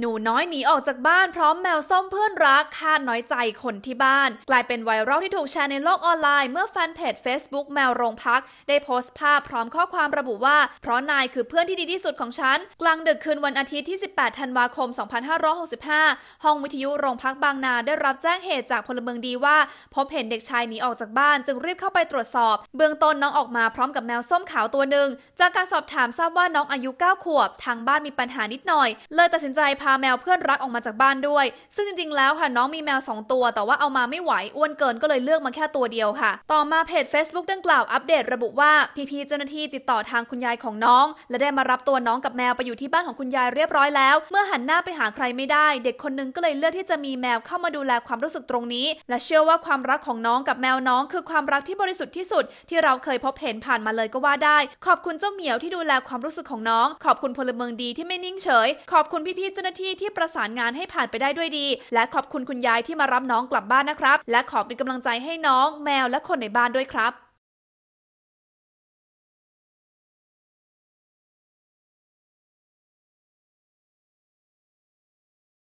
หนูน้อยหนีออกจากบ้านพร้อมแมวส้มเพื่อนรักคาดน้อยใจคนที่บ้าน กลายเป็นไวรัลที่ถูกแชร์ในโลกออนไลน์เมื่อแฟนเพจ Facebook แมวโรงพัก ได้โพสต์ภาพพร้อมข้อความระบุว่า เพราะนายคือเพื่อนที่ดีที่สุดของฉัน กลางดึกคืนวันอาทิตย์ที่ 18 ธันวาคม 2565 ห้องวิทยุโรงพักบางนาได้รับแจ้งเหตุจากพลเมืองดีว่า พบเห็นเด็กชายหนีออกจากบ้านจึงรีบเข้าไปตรวจสอบ เบื้องต้นน้องออกมาพร้อมกับแมวส้มขาวตัวหนึ่งจากการสอบถามทราบว่าน้องอายุ 9 ขวบ ทางบ้านมีปัญหานิดหน่อยเลยตัดสินใจพาาแมวเพื่อนรักออกมาจากบ้านด้วย ซึ่งจริงๆ แล้วค่ะน้องมีแมว 2 ตัว แต่ว่าเอามาไม่ไหวอ้วนเกินก็เลยเลือกมาแค่ตัวเดียวค่ะ ต่อมาเพจ Facebook ดังกล่าวอัปเดตระบุว่าพี่ๆเจ้าหน้าที่ติดต่อทางคุณยายของน้อง และได้มารับตัวน้องกับแมวไปอยู่ที่บ้านของคุณยายเรียบร้อยแล้ว เมื่อหันหน้าไปหาใครไม่ได้ เด็กคนนึงก็เลยเลือกที่จะมีแมวเข้ามาดูแลความรู้สึกตรงนี้ และเชื่อว่าความรักของน้องกับแมวน้อง คือความรักที่บริสุทธิ์ที่สุด ที่เราเคยพบเห็นผ่านมาเลยก็ว่าได้ ขอบคุณเจ้าเหมียวที่ดูแลความรู้สึกของน้อง ขอบคุณพลเมืองดีที่ไม่นิ่งเฉย ขอบคุณพี่ๆเจ้าหน้าที่ที่ประสานงานให้ผ่านไปได้ด้วยดี และขอบคุณคุณยายที่มารับน้องกลับบ้านนะครับ และขอเป็นกำลังใจให้น้องแมวและคนในบ้านด้วยครับ